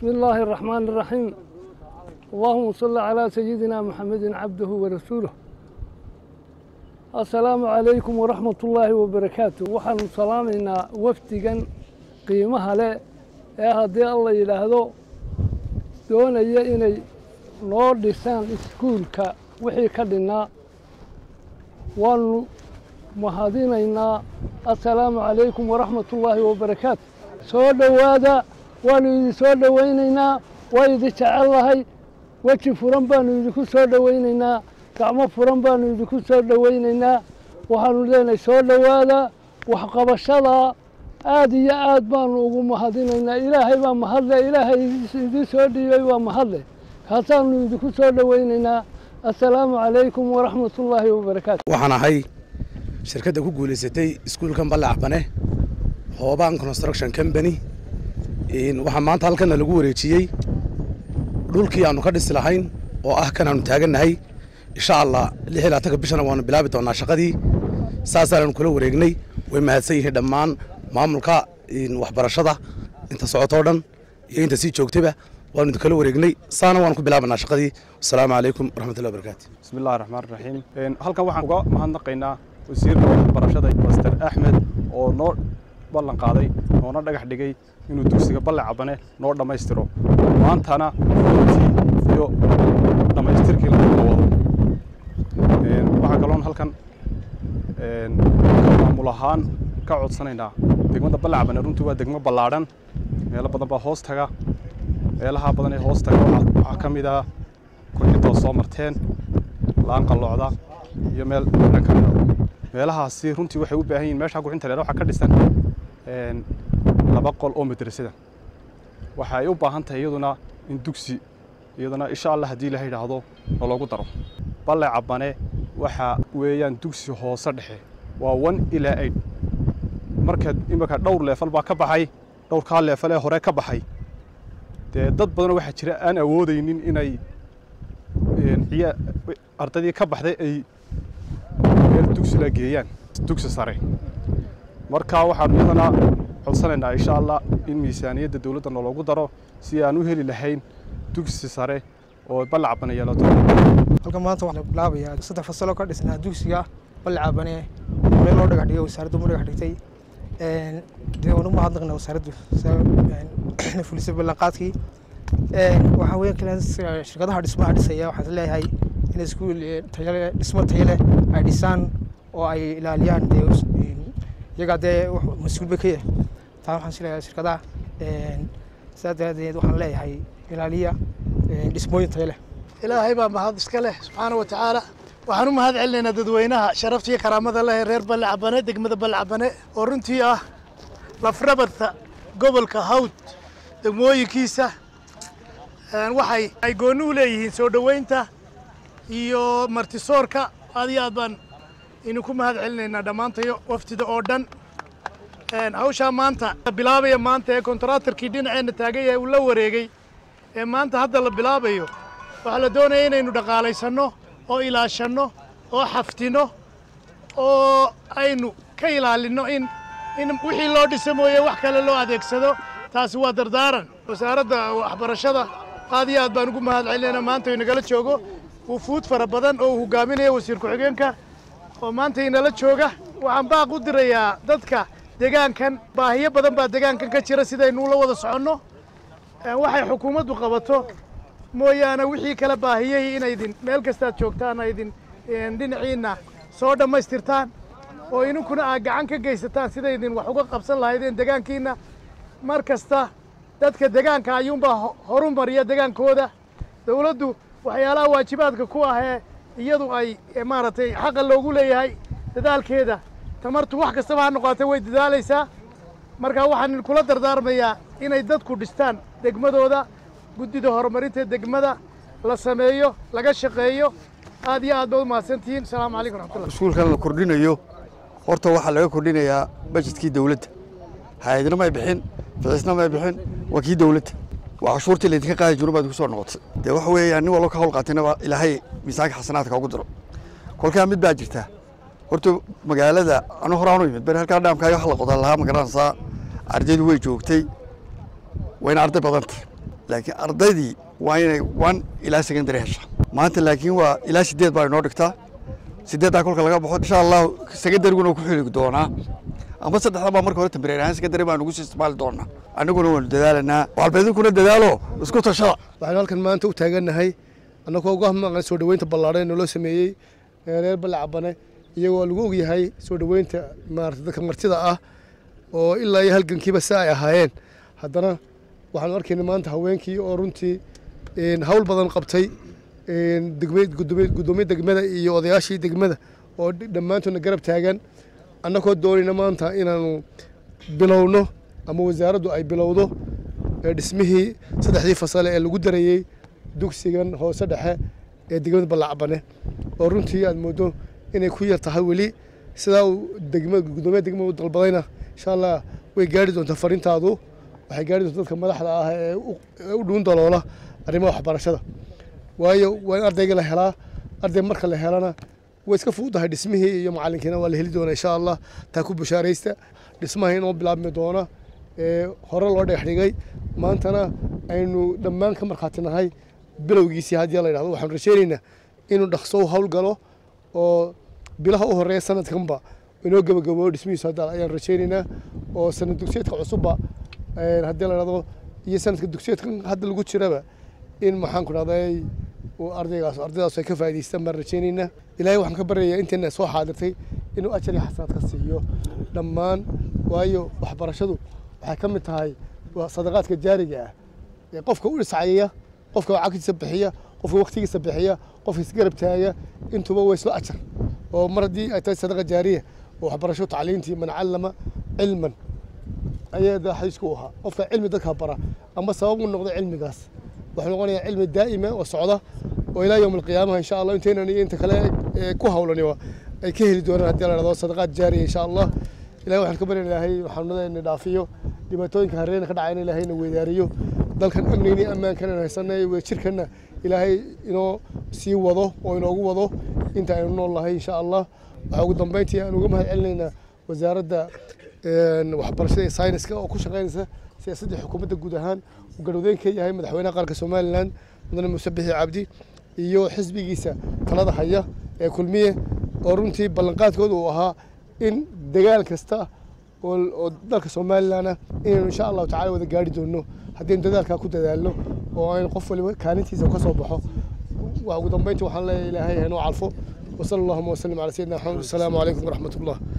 بسم الله الرحمن الرحيم اللهم صل على سيدنا محمد عبده ورسوله السلام عليكم ورحمة الله وبركاته وحن سلامنا وفتقا قيمها له يا هدي الله يلهدو دون إني نور لسان اسكولك وحي كدنا وانو مهدينينا السلام عليكم ورحمة الله وبركاته soo dhowaada waanu idin soo dhowaynaynaa waa idin jecel lahay. Weji furan baanu idinku soo dhowaynaynaa gacmo furan baanu idinku soo dhowaynaynaa. Waxaanu leenahay soo dhowaada waxqabashada aad iyo aad baanu ugu mahadinaynaa. Ilaahay baa mahadle ilaahay idin soo dhiibay waa mahadle. Kaasaanu idinku soo dhowaynaynaa. Assalaamu calaykum waraxmatullaahi wabarakaatu. Waxaan ahay shirkadda ku guulaysatay iskuulkan balle cabane hoobaan construction company waxaa maanta halkana lagu wareejiyey dhulkii aanu ka dhisi lahayn oo ah kan aanu taagannahay insha allah lix iyo labaatanka bishana waanu bilaabi doonaa shaqadii. Saasaanu kula wareegnay. Way mahadsan yihiin dhammaan maamulka waxbarashada. Inta socotoo dhan iyo inta sii joogtayba waanu kala wareegnay. Saana waanu ku bilaabanaa shaqadii. Wasalaamu calaykum waraxmatullahi wabarakaatu bismi illahi raxmaan raxiim halkan waxaan uga mahadnaqaynaa wasiirka waxbarashada master axmed oo noo ballan qaaday noona dhagax dhigay inuu dugsiga balle cabane noo dhammaystiro. Maantana iyo dhammaystirkii laga wado waxaa kaloon halkan maamul ahaan ka codsanaynaa degmada balle cabane. Runtii waa degmo ballaadhan meelo badan baa hoos taga. Meelaha badan ee hoos taga waxaa ka mid ah kurxidoo soo marteen laan qalloocda iyo meel dhanka meelahaasi runtii waxay u baahan yihiin meesha gurxinta leer waxaa ka dhisan laba qol oo madrasada. Waxa ay u baahan tahay iyaduna in dugsi iyaduna insha allah haddii la yidhaahdo naloogu daro. Balle cabane waxa weeyaan dugsi hoose dhexe. Waa one ilaa eight. Marka imika dhowr leefal baa ka baxay dhowrkaa leefal ee hore ka baxay. Dee dad badanoo waxaa jira aan awoodaynin inay ardaydii ka baxday ay meel dugsi la geeyaan dugsi sare. Marka waxaan iyadana codsanaynaa insha allah in miisaaniyadda dowladda naloogu daro si aan u heli lahayn dugsi sare oo balle cabane yeelato halkan maanta waxaa la bilaabayaa saddex fasaloo ka dhisnaa dugsiga balle cabane horey loo dhagax dhigay wasaaraddu ma dhagax dhigtay dee waan u mahadnaqnaa wasaaraddu fulisay ballanqaadkii. Waxaa weeye kale shirkadaha dhismaha dhisaya waxaan leeyahay in iskuul tayale dhismo tayo leh ay dhisaan oo ay ilaaliyaan dee dee mas'uul bay ka yahay taa waxaan sileeyahay shirkadaha sidaas daraaddeed waxaan leeyahay ilaaliya dhismooyin tayo leh. Ilaahay baa mahad iska leh subxaana wa tacaala. Waxaan u mahad celinaynaa dadweynaha sharafta iyo karaamada leh ee reer balle cabane degmada balle cabane oo runtii ah lafrabadka gobolka hawd degmooyinkiisa. Waxay ay goonni u leeyihiin soo dhoweynta iyo martisoorka aad iyo aad baan idinku mahad celinaynaa dhammaantayo waftida oo dhan hawshaa maanta bilaabaya maanta ee kontaraatarkii dhinaceenna taagan yahay uu la wareegay. Ee maanta hadda la bilaabayo waxaa la doonaya inaynu dhaqaalaysanno oo ilaashanno oo xaftino oo aynu ka ilaalinno in in wixii loo dhisa mooye wax kale loo adeegsado. Taasi waa dardaaran. Wasaaradda waxbarashada aad iyo aad baan ugu mahad celinayna maanta inagala joogo. Wufuud fara badan oo uu hogaaminaya wasiir ku-xigeenka. Oo maanta inala jooga waxaan baaq u dirayaa dadka degaankan baahiyo badan baa degaankan ka jira sidaynu la wada soconno. Waxay xukuumaddu qabato mooyaane wixii kala baahiyey inaydin meel kastaad joogtaan aydin dhinaciinna soo dhammaystirtaan oo idinkuna aad gacan ka geysataan sidaydin wax uga qabsan lahaydeen degaankiinna mar kasta dadka degaanka ayuunbaa horu mariya degaankooda dowladdu waxyaalaha waajibaadka ku ah ee iyadu ay maaragtay xaqa loogu leeyahay dadaalkeeda tamartu wax kastaba ha noqotay way dadaalaysaa. Marka waxaan kula dardaarmayaa inay dadku dhistaan degmadooda guddida horumarinta degmada la sameeyo laga shaqeeyo. Aad iyo aad ba u mahadsantihiin asalaamu calaykum raxmatullah iskuulkan la kordhinayo horta waxaa laga kordhinayaa bajetkii dowladda. Hay'adna may bixin ficisna may bixin waa kii dowladda waa cashuurtii laydinka qaadi jiro baad ku soo noqotay. Dee waxa weeyaan nin wallo ka hawl qaatinaba ilaahay miisaanka xasanaadka ugu diro. Kolkaa mid baa jirta horta magaalada anu horaan u yimid beri halkaa dhaamkaayo wax la qodan lahaa ma garanaysaa ardaydu way joogtay wayna arday badantay laakiin ardaydii waa inay one ilaa secondary hesha. Maanta laakiin waa ilaa sideed baa inoo dhigtaa. Sideeddaa kolka laga baxo. Insha allahu secondaryguna ku xili doonaa. Ama saddexda marka hore tambareer ahaan secondary baan ugu sii isticmaali doonaa. Annaguna waanu dadaalanaa. Walbeedinkuna dadaalo? Isku tashada waxaanu halkan maanta u taagannahay. Annagoo uga maqan soo dhoweynta ballaadhan ee loo sameeyey ee reer ballacabane iyagoo lagu ogyahay soo dhoweynta maarata dadka martida ah oo ilaa iyo halgankiiba si ay ahaayeen. Haddana waxaanu arkayna maanta haweenkii oo runtii hawl badan qabtay gudoomiye degmada iyo odayaashii degmada oo dhammaantoodna garab taagan. Annagoo doonayna maanta inaanu bilowno ama wasaaraddu ay bilowdo dhismihii saddexdii fasale ee lagu darayey dugsigan hoose dhexe ee degmada ballacbane. Oo runtii aad mooddo inay ku yar tahay weli. Sidaa uu degma u dalbadayna insha allah way gaari doontaa fariintaadu waxay gaari doontaa dadka madaxda ah ee u dhuun daloola arrimaha waxbarashada. Waayo waa ardayga la helaa arday marka la helana way iska fududahay dhismihii iyo macalinkiina waa la heli doonaa insha allah taa ku bushaaraysta dhismaha inoo bilaabmi doona ee hore loo dhagax dhigay. Maantana aynu dhammaan ka markhaati nahay bilowgiisii haddii la yidhahdo waxaanu rajaynaynaa inuu dhaqso u hawl galo oo bilaha u horreeya sanadkanba inoo gebagaboobo dhismihiisu hadda ayaan rajaynaynaa oo sanad dugsiyeedka cusubba haddii la yidhahdo iyo sanadka dugsiyeedkan hadda lagu jiraba in maxaan ku dhahday ardaygaas ardaydaas ay ka faa'idaystaan baan rajaynaynaa. Ilaahay waxaan ka baryayaa intayna soo xaadirtay inuu ajar iyo xasanaad siiyo. Dhammaan waayo waxbarashadu waxay ka mid tahay sadaqaadka jaariga ah. Ee qofka u dhiscayaya qofka cagtiisa bixiya qofka waktigiisa bixiya qofka isgarab taaga intuba waa ajar oo mar haddii ay tahay sadaqa jaariya oo waxbarasho tacliintii man callama cilman ayaa xadiisku u ahaa. Qofka cilmi dadka bara ama sabab u noqdo cilmigaas. Wuxuu noqonayaa cilmi daa'ima oo socda oo ilaa yowm alqiyaamaha insha allah intaynan iyo inta kale ku hawlani ay ka heli doonaan haddii la dhahdo sadaqaad jaariya insha allah ilahay waxaan ka baryan ilaahay xanuunadayna dhaafiyo dhibaatooyinka hareena ka dhacayna ilaahayna weydaariyo. Dalkan amnigni ammaankan aan haysanay jirkanna ilaahay inoo sii wado oo inoogu wado inta aynu nool nahay insha allah waxaa ugu dambeyntii aan uga mahad celinaynaa wasaaradda waxbarashada iyo sayniska oo ku shaqaynaysa siyaasadda xukuumadda guud ahaan. Uu garwadeen ka yahay madaxweynaha qaranka somalilan mudane muuse bixi cabdi iyo xisbigiisa talada haya ee kulmiye. Oo runtii ballanqaadkooda uu ahaa in dagaal kasta oo dalka somalilan ah inaynu insha allahu tacala wada gaari doono. Haddaynu dadaalkaa ku dadaalno oo aynu qof waliba kaalintiisa ka soo baxo ugu dambeyntii waxaan leeyahay ilaahay haynoo calfo wasala allahuma wasalim calaa sayidina maxamed wasalaamu calaykum waraxmat ullah